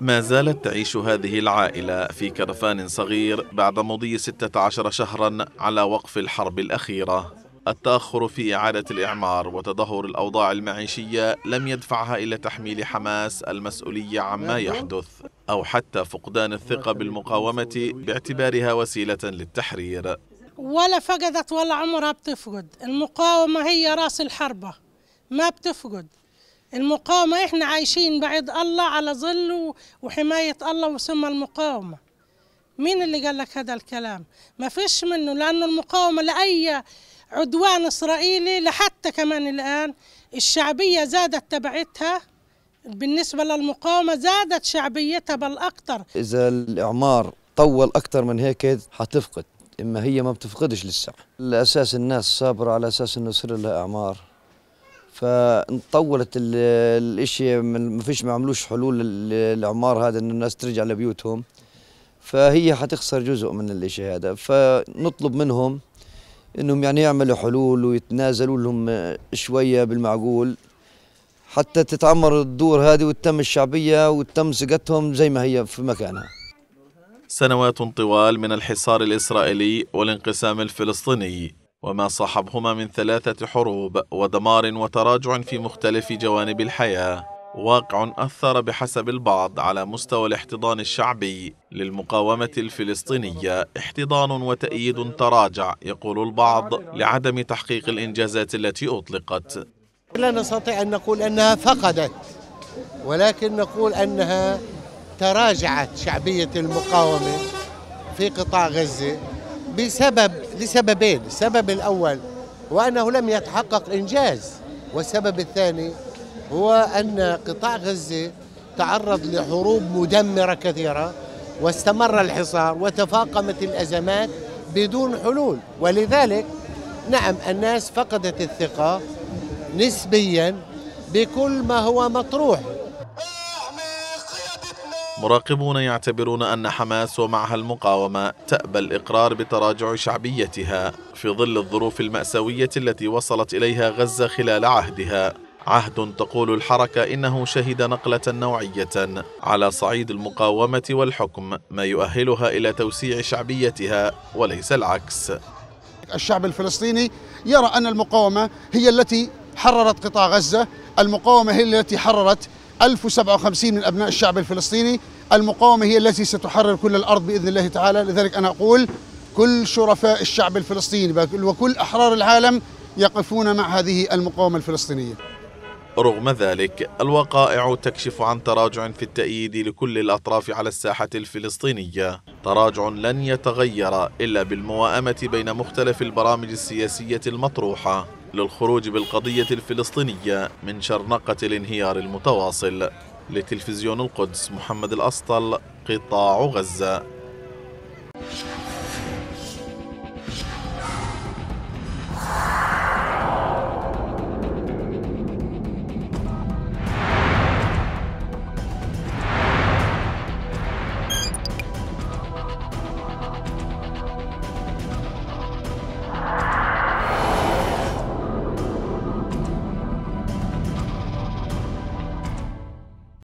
ما زالت تعيش هذه العائلة في كرفان صغير بعد مضي 16 شهرا على وقف الحرب الأخيرة. التأخر في إعادة الإعمار وتدهور الأوضاع المعيشية لم يدفعها إلى تحميل حماس المسؤولية عما يحدث أو حتى فقدان الثقة بالمقاومة باعتبارها وسيلة للتحرير. ولا فقدت ولا عمرها بتفقد. المقاومة هي رأس الحربة ما بتفقد. المقاومة إحنا عايشين بعد الله على ظل وحماية الله وسمى المقاومة. مين اللي قال لك هذا الكلام؟ ما فيش منه لأنه المقاومة لأي عدوان إسرائيلي لحتى كمان الآن الشعبية زادت تبعتها بالنسبة للمقاومة زادت شعبيتها بل أكثر. إذا الإعمار طول أكثر من هيك حتفقد إما هي ما بتفقدش لسه. الأساس الناس صابرة على أساس إنه يصير لها إعمار. فطولت الإشي ما فيش ما عملوش حلول الاعمار هذا انه الناس ترجع لبيوتهم. فهي حتخسر جزء من الإشي هذا. فنطلب منهم إنهم يعني يعملوا حلول ويتنازلوا لهم شوية بالمعقول حتى تتعمر الدور هذه وتتم الشعبية وتتم ثقتهم زي ما هي في مكانها. سنوات طوال من الحصار الإسرائيلي والانقسام الفلسطيني. وما صاحبهما من ثلاثة حروب ودمار وتراجع في مختلف جوانب الحياة. واقع أثر بحسب البعض على مستوى الاحتضان الشعبي للمقاومة الفلسطينية. احتضان وتأييد تراجع يقول البعض لعدم تحقيق الإنجازات التي أطلقت. لا نستطيع أن نقول أنها فقدت ولكن نقول أنها تراجعت شعبية المقاومة في قطاع غزة. بسبب لسببين. السبب الأول هو أنه لم يتحقق إنجاز والسبب الثاني هو أن قطاع غزة تعرض لحروب مدمرة كثيرة واستمر الحصار وتفاقمت الأزمات بدون حلول. ولذلك نعم الناس فقدت الثقة نسبيا بكل ما هو مطروح. مراقبون يعتبرون أن حماس ومعها المقاومة تأبى الإقرار بتراجع شعبيتها في ظل الظروف المأساوية التي وصلت إليها غزة خلال عهدها. عهد تقول الحركة إنه شهد نقلة نوعية على صعيد المقاومة والحكم ما يؤهلها إلى توسيع شعبيتها وليس العكس. الشعب الفلسطيني يرى أن المقاومة هي التي حررت قطاع غزة المقاومة هي التي حررت 1057 من أبناء الشعب الفلسطيني. المقاومة هي التي ستحرر كل الأرض بإذن الله تعالى. لذلك أنا أقول كل شرفاء الشعب الفلسطيني وكل أحرار العالم يقفون مع هذه المقاومة الفلسطينية. رغم ذلك الوقائع تكشف عن تراجع في التأييد لكل الأطراف على الساحة الفلسطينية. تراجع لن يتغير إلا بالمواءمة بين مختلف البرامج السياسية المطروحة. للخروج بالقضية الفلسطينية من شرنقة الانهيار المتواصل. لتلفزيون القدس محمد الأسطل قطاع غزة.